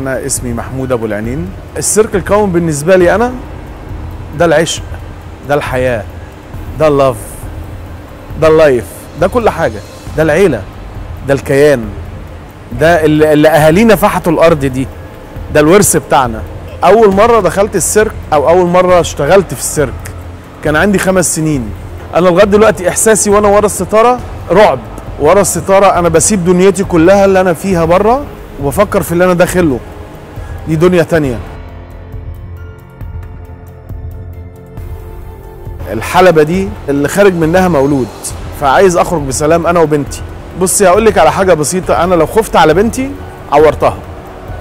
أنا اسمي محمود أبو العنين. السيرك الكون بالنسبة لي أنا ده العشق ده الحياة ده ال love ده ال life ده كل حاجة ده العيلة ده الكيان ده اللي, اللي أهالينا فحتوا الأرض دي ده الورث بتاعنا. أول مرة دخلت السيرك أو أول مرة اشتغلت في السيرك كان عندي خمس سنين. أنا لغاية دلوقتي إحساسي وأنا ورا الستارة رعب ورا الستارة أنا بسيب دنيتي كلها اللي أنا فيها بره وبفكر في اللي أنا داخله دي دنيا تانية. الحلبة دي اللي خارج منها مولود. فعايز اخرج بسلام أنا وبنتي. بصي هقول لك على حاجة بسيطة أنا لو خفت على بنتي عورتها.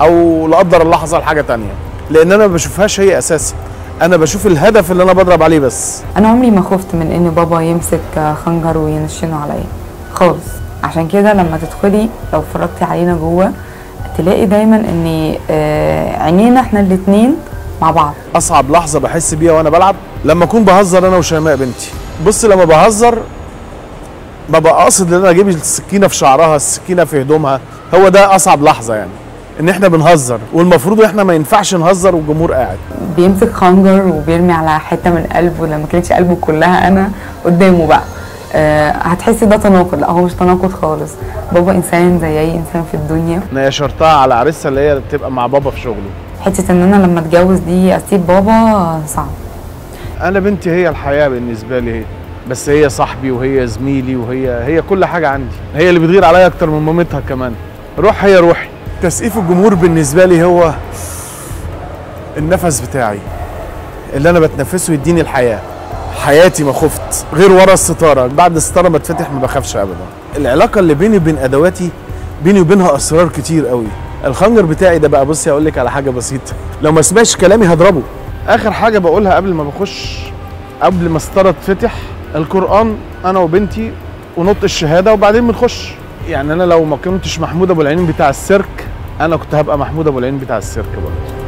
أو لا قدر الله حصل حاجة تانية. لأن أنا ما بشوفهاش هي اساسي. أنا بشوف الهدف اللي أنا بضرب عليه بس. أنا عمري ما خفت من ان بابا يمسك خنجر وينشنه عليا. خالص. عشان كده لما تدخلي لو اتفرجتي علينا جوه تلاقي دايما إن آه، عينينا إحنا الاتنين مع بعض. أصعب لحظة بحس بيها وأنا بلعب لما أكون بهزر أنا وشيماء بنتي. بص لما بهزر ببقى قاصد إن أنا أجيب السكينة في شعرها السكينة في هدومها. هو ده أصعب لحظة يعني إن إحنا بنهزر. والمفروض إحنا ما ينفعش نهزر والجمهور قاعد. بيمسك خنجر وبيرمي على حتة من قلبه لما كانتش قلبه كلها أنا قدامه بقى. آه هتحسي ده تناقض. لا هو مش تناقض خالص. بابا إنسان زي أي إنسان في الدنيا. أنا شرطها على عريسها اللي هي بتبقى مع بابا في شغله. حتة إن أنا لما أتجوز دي أسيب بابا صعب. أنا بنتي هي الحياة بالنسبة لي هي. بس هي صاحبي وهي زميلي وهي هي كل حاجة عندي. هي اللي بتغير عليا أكتر من مامتها كمان. روح هي روحي. تسقيف الجمهور بالنسبة لي هو النفس بتاعي. اللي أنا بتنفسه يديني الحياة. حياتي ما خفت غير ورا الستارة. بعد الستارة ما تفتح ما بخافش ابدا. العلاقة اللي بيني وبين أدواتي بيني وبينها أسرار كتير قوي. الخنجر بتاعي ده بقى بصي أقول لك على حاجة بسيطة. لو ما سمعش كلامي هضربه. آخر حاجة بقولها قبل ما بخش قبل ما الستارة تفتح القرآن أنا وبنتي ونط الشهادة وبعدين بنخش. يعني أنا لو ما كنتش محمود أبو العينين بتاع السيرك أنا كنت هبقى محمود أبو العينين بتاع السيرك برضه.